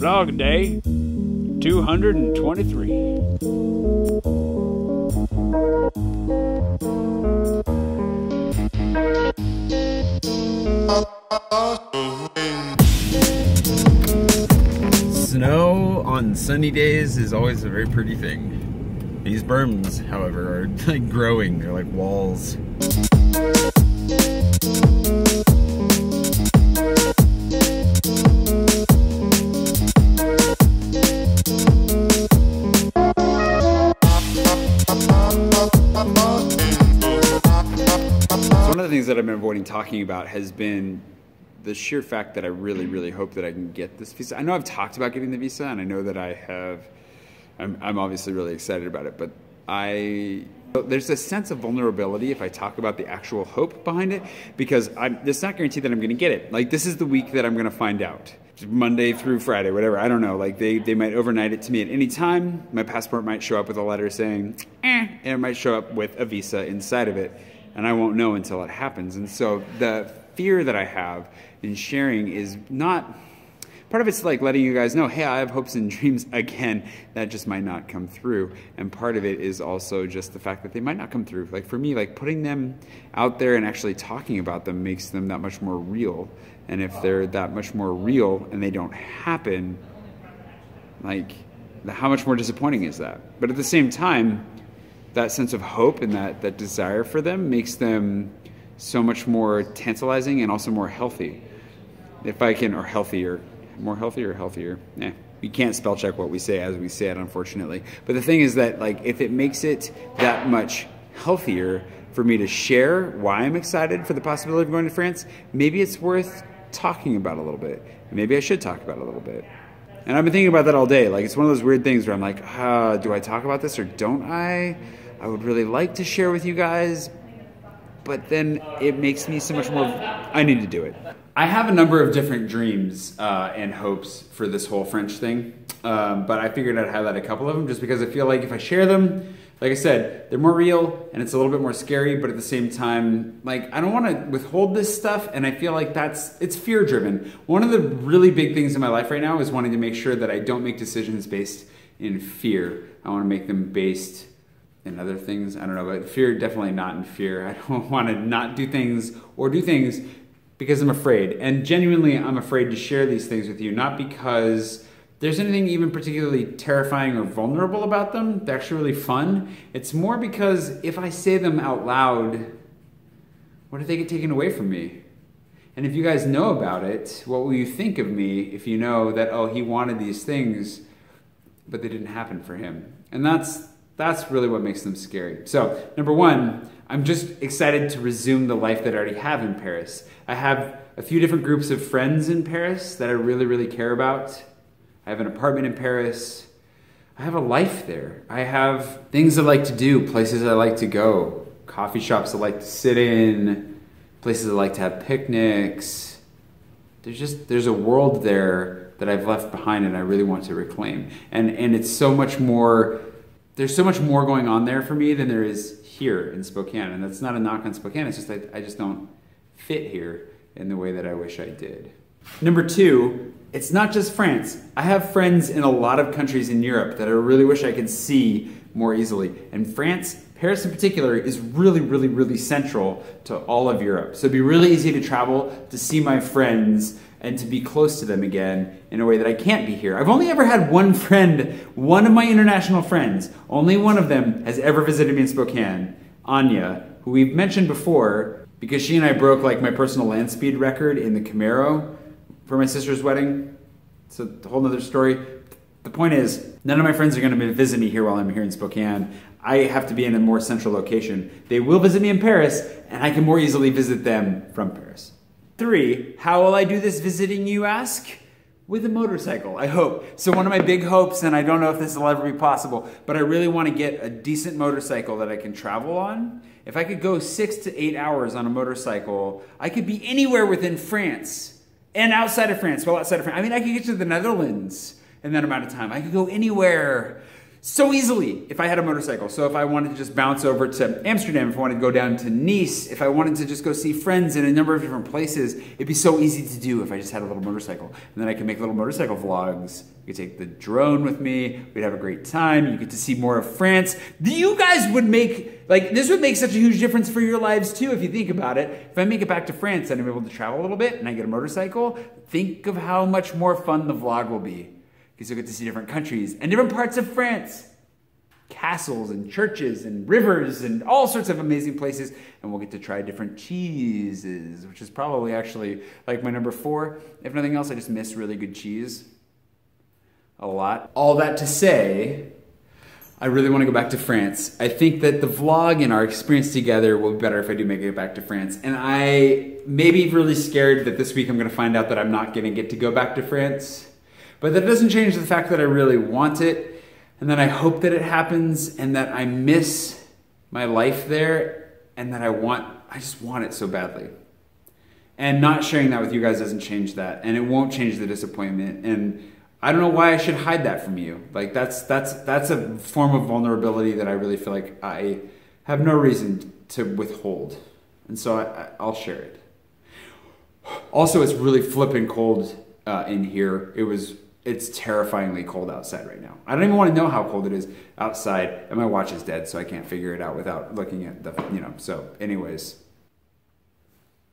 Vlog day 223. Snow on sunny days is always a very pretty thing. These berms, however, are like growing. They're like walls. One of the things that I've been avoiding talking about has been the sheer fact that I really, really hope that I can get this visa. I know I've talked about getting the visa, and I know that I have. I'm, I'm obviously really excited about it, but I there's a sense of vulnerability if I talk about the actual hope behind it because I'm, it's not guaranteed that I'm going to get it. Like this is the week that I'm going to find out. Monday through Friday, whatever. I don't know. Like they, they might overnight it to me at any time. My passport might show up with a letter saying, eh, and it might show up with a visa inside of it. And I won't know until it happens. And so the fear that I have in sharing is not part of it's like letting you guys know, hey, I have hopes and dreams again. That just might not come through. And part of it is also just the fact that they might not come through. Like for me, like putting them out there and actually talking about them makes them that much more real. And if they're that much more real and they don't happen, like how much more disappointing is that? But at the same time, that sense of hope and that, that desire for them makes them so much more tantalizing and also more healthy. If I can, or healthier, more healthy or healthier? Nah, we can't spell check what we say as we say it, unfortunately. But the thing is that, like, if it makes it that much healthier for me to share why I'm excited for the possibility of going to France, maybe it's worth talking about a little bit. Maybe I should talk about it a little bit. And I've been thinking about that all day. Like, it's one of those weird things where I'm like, uh, do I talk about this or don't I? I would really like to share with you guys, but then it makes me so much more. I need to do it. I have a number of different dreams uh, and hopes for this whole French thing, um, but I figured I'd highlight a couple of them just because I feel like if I share them, like I said, they're more real and it's a little bit more scary, but at the same time, like I don't want to withhold this stuff, and I feel like that's it's fear driven. One of the really big things in my life right now is wanting to make sure that I don't make decisions based in fear. I want to make them based in other things. I don't know, but fear definitely not in fear. I don't want to not do things or do things because I'm afraid. And genuinely, I'm afraid to share these things with you, not because there's anything even particularly terrifying or vulnerable about them. They're actually really fun. It's more because if I say them out loud, what if they get taken away from me? And if you guys know about it, what will you think of me if you know that, oh, he wanted these things, but they didn't happen for him? And that's that's really what makes them scary. So, number one, I'm just excited to resume the life that I already have in Paris. I have a few different groups of friends in Paris that I really, really care about. I have an apartment in Paris. I have a life there. I have things I like to do, places I like to go, coffee shops I like to sit in, places I like to have picnics. There's just there's a world there that I've left behind and I really want to reclaim. And and it's so much more there's so much more going on there for me than there is here in Spokane. And that's not a knock on Spokane, it's just that I just don't fit here in the way that I wish I did. Number two, it's not just France. I have friends in a lot of countries in Europe that I really wish I could see more easily. And France, Paris in particular, is really, really, really central to all of Europe. So it'd be really easy to travel to see my friends and to be close to them again in a way that I can't be here. I've only ever had one friend, one of my international friends, only one of them has ever visited me in Spokane, Anya, who we've mentioned before because she and I broke like my personal land speed record in the Camaro for my sister's wedding. It's a whole other story. The point is, none of my friends are going to visit me here while I'm here in Spokane. I have to be in a more central location. They will visit me in Paris, and I can more easily visit them from Paris. Three, how will I do this visiting, you ask? With a motorcycle, I hope. So, one of my big hopes, and I don't know if this will ever be possible, but I really want to get a decent motorcycle that I can travel on. If I could go six to eight hours on a motorcycle, I could be anywhere within France and outside of France. Well, outside of France, I mean, I could get to the Netherlands in that amount of time. I could go anywhere so easily if I had a motorcycle. So if I wanted to just bounce over to Amsterdam, if I wanted to go down to Nice, if I wanted to just go see friends in a number of different places, it'd be so easy to do if I just had a little motorcycle. And then I could make little motorcycle vlogs. I could take the drone with me. We'd have a great time. You get to see more of France. You guys would make, like, this would make such a huge difference for your lives too if you think about it. If I make it back to France and I'm able to travel a little bit and I get a motorcycle, think of how much more fun the vlog will be because you'll get to see different countries and different parts of France. Castles and churches and rivers and all sorts of amazing places. And we'll get to try different cheeses, which is probably actually like my number four. If nothing else, I just miss really good cheese a lot. All that to say, I really want to go back to France. I think that the vlog and our experience together will be better if I do make it back to France. And I may be really scared that this week I'm going to find out that I'm not going to get to go back to France. But that doesn't change the fact that I really want it, and that I hope that it happens, and that I miss my life there, and that I want, I just want it so badly. And not sharing that with you guys doesn't change that, and it won't change the disappointment. And I don't know why I should hide that from you. Like that's that's that's a form of vulnerability that I really feel like I have no reason to withhold, and so I, will share it. Also, it's really flipping cold uh, in here. It was it's terrifyingly cold outside right now. I don't even want to know how cold it is outside, and my watch is dead, so I can't figure it out without looking at the, you know. So, anyways,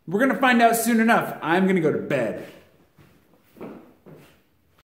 we're gonna find out soon enough. I'm gonna go to bed.